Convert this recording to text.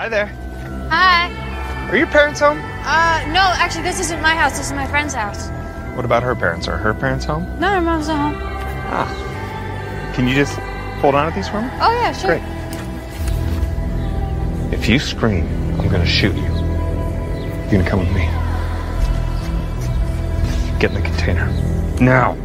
Hi there. Hi. Are your parents home? Uh, no, actually, this isn't my house. This is my friend's house. What about her parents? Are her parents home? No, her mom's not home. Ah. Can you just hold on to these for me? Oh, yeah, sure. Great. If you scream, I'm gonna shoot you. You're gonna come with me. Get in the container. Now.